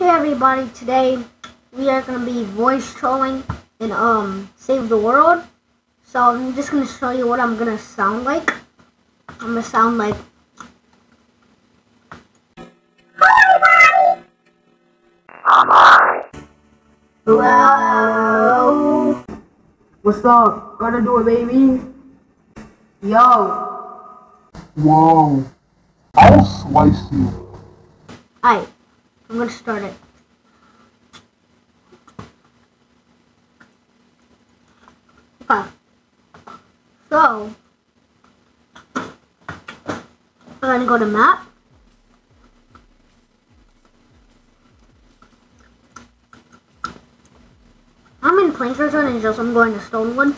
Hey everybody, today we are going to be voice trolling in um Save the World. So I'm just going to show you what I'm going to sound like. I'm going to sound like Hello. What's up? Gotta do it, baby. Yo. Whoa. I'll slice you. Alright, I'm going to start it. Okay. So, I'm going to go to map. I'm in Plains Resort and just I'm going to Stonewood.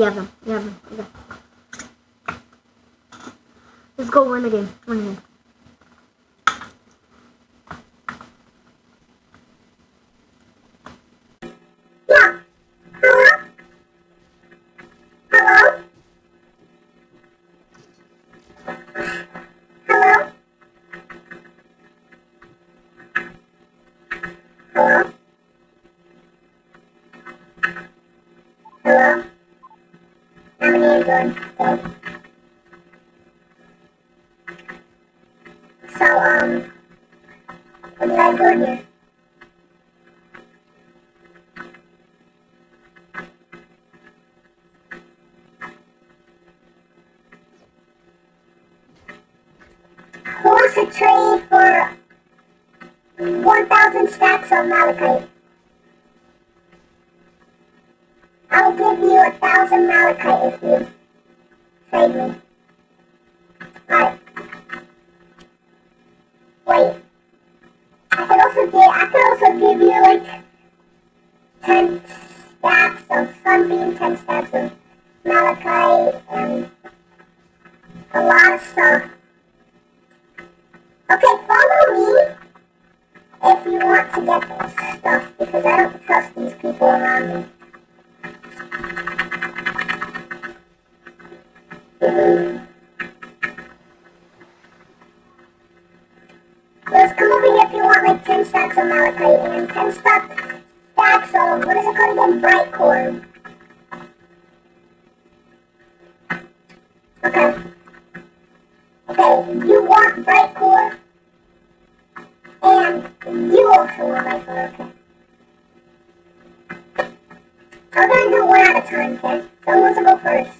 Have them. Okay. Let's go win the game. Win the game. So, um, what are you guys doing here? Wants to trade for 1,000 stacks of malachite? I'll give you a thousand malachite if you 10 stacks of Sunbeam, 10 stacks of Malachite, and a lot of stuff. Okay, follow me if you want to get this stuff, because I don't trust these people around me. Mm. Let's come over here if you want like 10 stacks of Malachite and 10 stacks stacks of, what is it called again? Bright core. Okay. Okay, you want bright core. And you also want bright core, okay. I'm gonna do one at a time, okay? Someone wants to go first.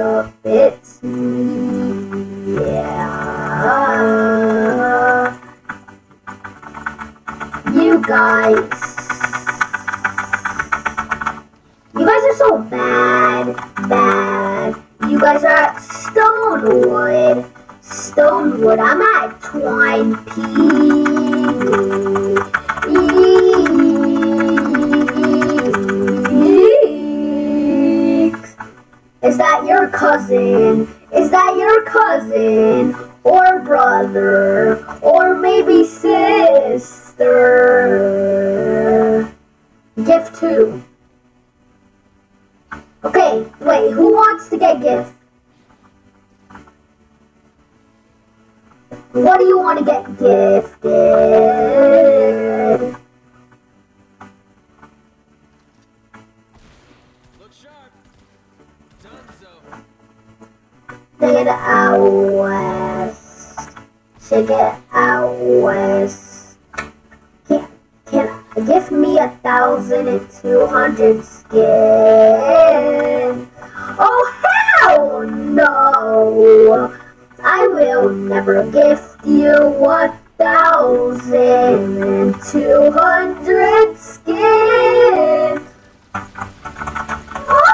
It's me. Yeah. You guys. You guys are so bad. Bad. You guys are at Stonewood. Stonewood. I'm at Twine Peaks. Is that your cousin? Is that your cousin? Or brother? Me a thousand and two hundred skin? Oh hell no! I will never gift you a thousand and two hundred skin. Oh!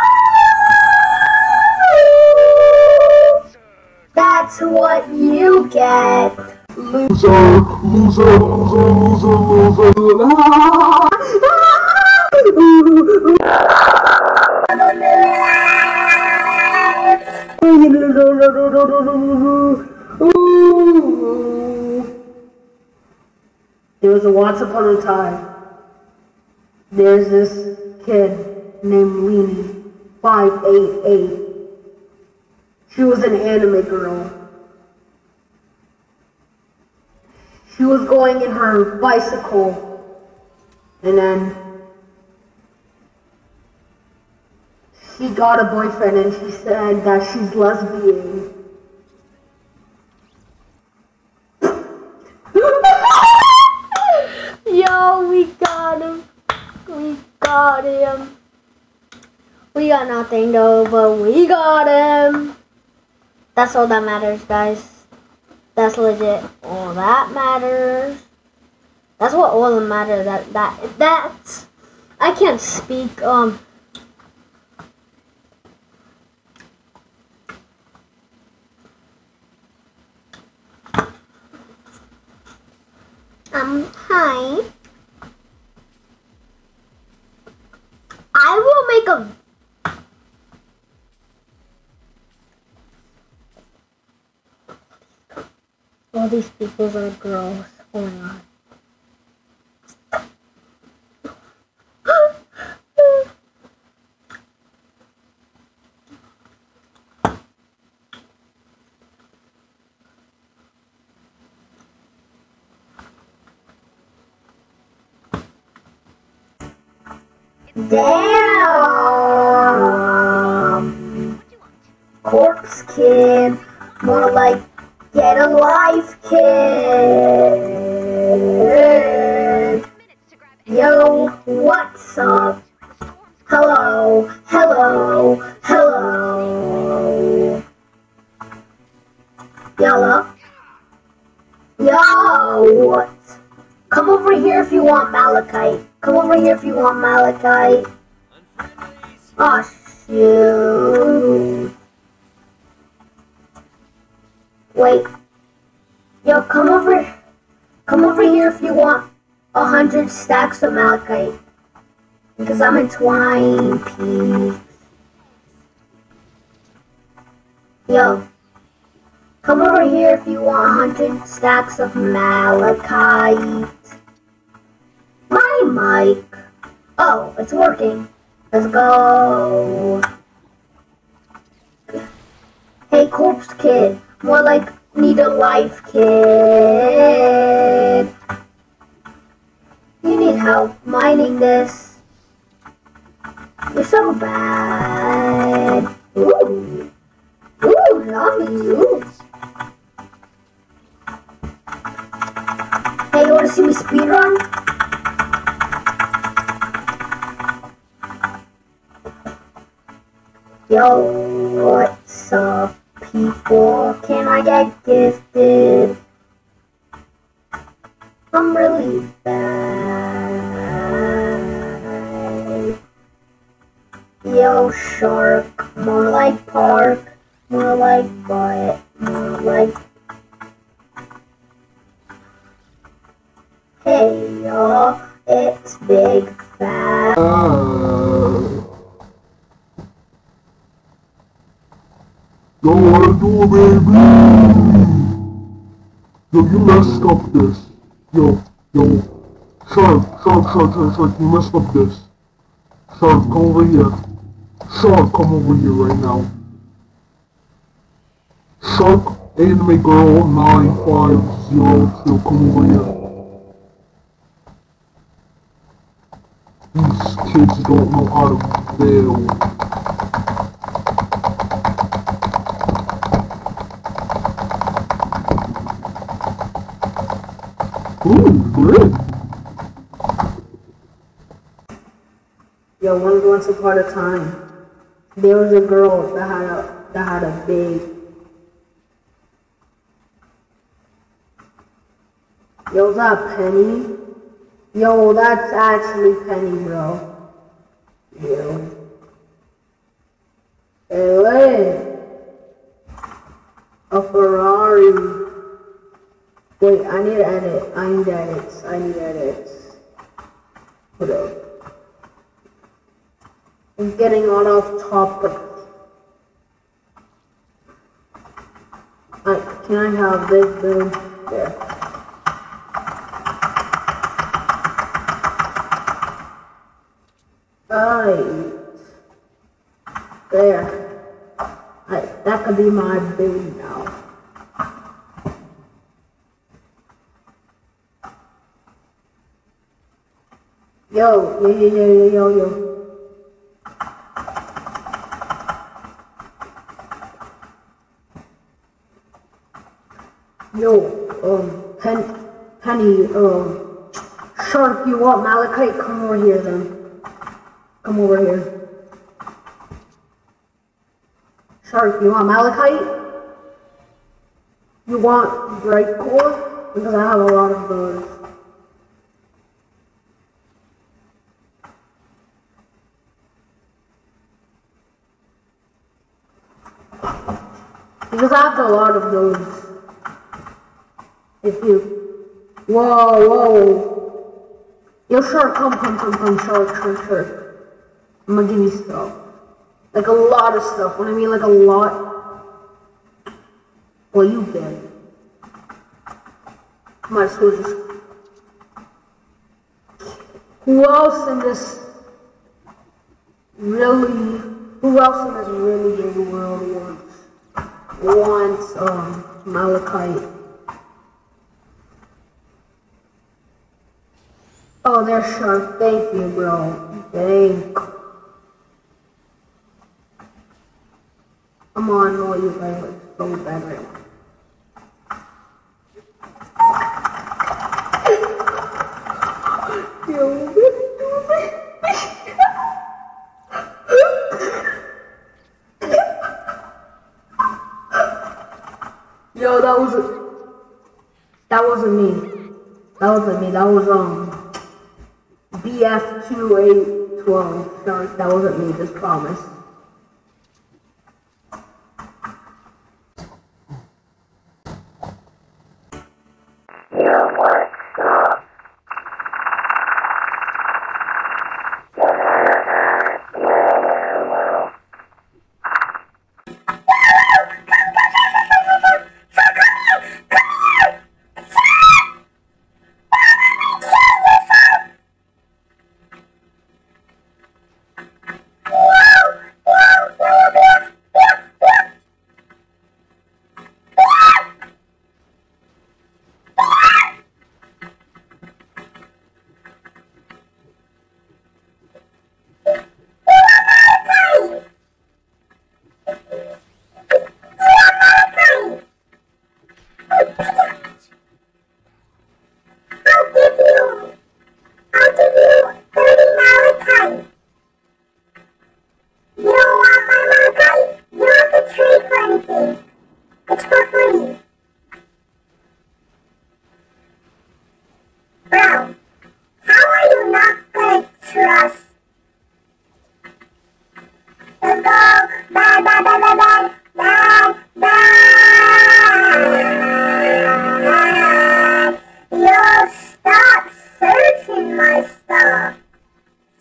That's what you get. Loser, loser, loser, loser, loser. There was a once upon a time. There's this kid named Leanie, 588. She was an anime girl. She was going in her bicycle, and then she got a boyfriend, and she said that she's lesbian. Yo, we got him. We got him. We got nothing though, but we got him. That's all that matters, guys. That's legit. All that matters. That's what all that matters. That that that's. I can't speak. Um. Um. Hi. I will make a All these people are girls. Oh my god. Damn! Corpse kid. More like get a life kid. Yo, what's up? Hello, hello, hello. Yellow. Yo, what? Come over here if you want malachite. Come over here if you want malachite. Oh, shoot. Wait. Yo, come over. Come over here if you want a hundred stacks of malachite. Because I'm in Twine Peaks. Yo. Come over here if you want a hundred stacks of malachite. My mic. Oh, it's working. Let's go. Hey, corpse kid. More like need a life kid. You need help mining this. You're so bad. Ooh. Ooh, lovely. Ooh. Hey, you wanna see me speedrun? Yo, what's up, people? Can I get gifted? I'm really bad. Yo, shark, more like park, more like butt, more like. Hey, y'all, it's Big Fat. Yo, what I do, baby? Yo, you messed up this. Yo, yo. Shark, shark, shark, shark, shark, you messed up this. Shark, come over here. Shark, come over here right now. Shark, anime girl 9502, come over here. These kids don't know how to fail. Once upon a time, there was a girl that had a that had a big. Yo, is that Penny? Yo, that's actually Penny, bro. Yo. Hey. A Ferrari. Wait, I need to edit. I need edits. I need edits. Hold up. I'm getting on off topic. I, can I have this build? There. Alright. There. That could be my build now. Yo, yo, yo, yo, yo, yo, yo. Um, um, Shark, you want Malachite? Come over here then. Come over here. Shark, you want Malachite? You want Bright Core? Because I have a lot of those. Because I have a lot of those. If you. Whoa, whoa. Yo, shark, come, come, come, come, shark, shark, shark. I'm gonna give you stuff. Like a lot of stuff. When I mean like a lot. Well, you it. Might as well just. Who else in this really. Who else in this really big world wants wants um malachite. Oh, they're sharp. Thank you, bro. Thank. I'm on all you guys are so bad right now. Yo, Yo, that wasn't. that wasn't me. That wasn't me. That was um BF two eight twelve. Sorry, that wasn't me. Just promise.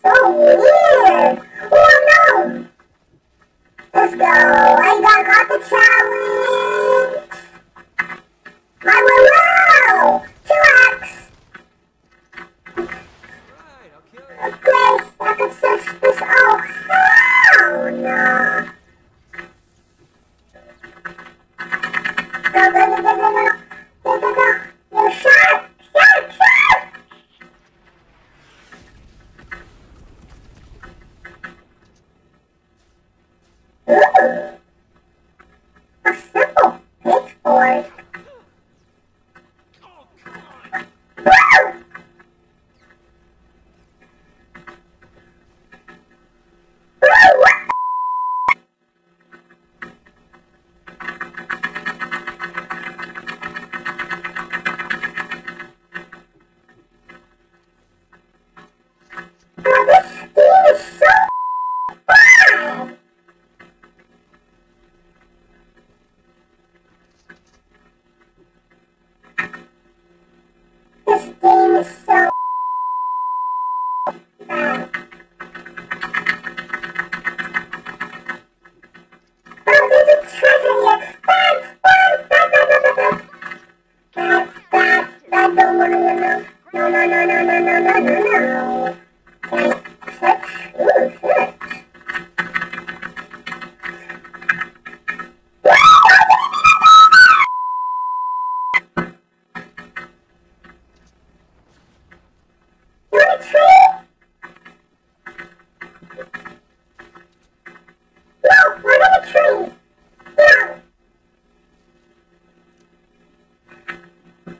So weird. Oh no. Let's go. I got, got the challenge. My wow. Chillax. Right. Okay, I can search this. Oh, hell no. Go, go, go, go, go, go. Go, go, go. Yo, shark, shark,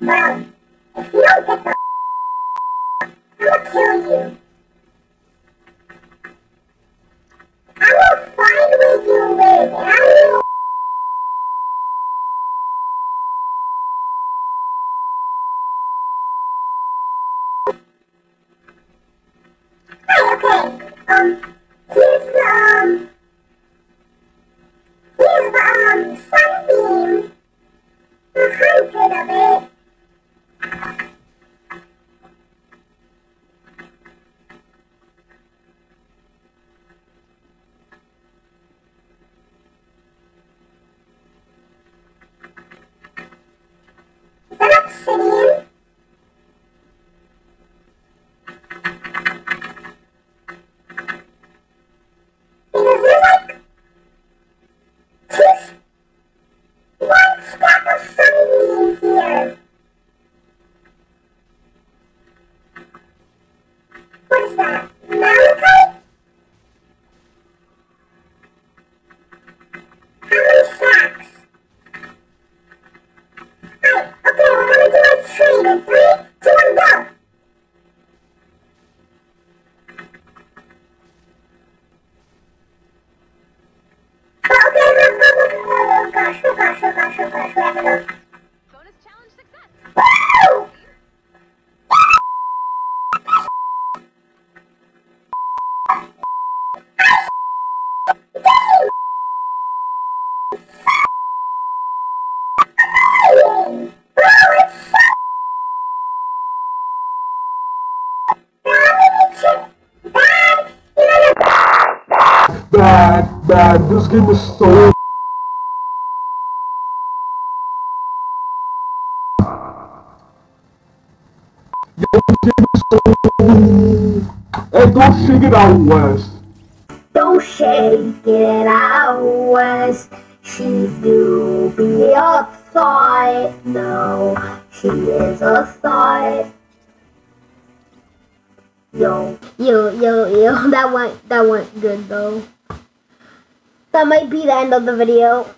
Bro, sunbeam Bad. This game is so Yo, this game is so Hey, don't shake it out, West. Don't shake it out, West. She do be a thought. No, she is a thought. Yo, yo, yo, yo. That went, that went good though. That might be the end of the video.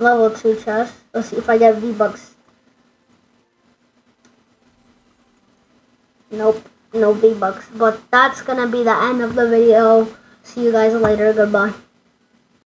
Level two chest. Let's see if I get V bucks. Nope, no V bucks. But that's gonna be the end of the video. See you guys later. Goodbye.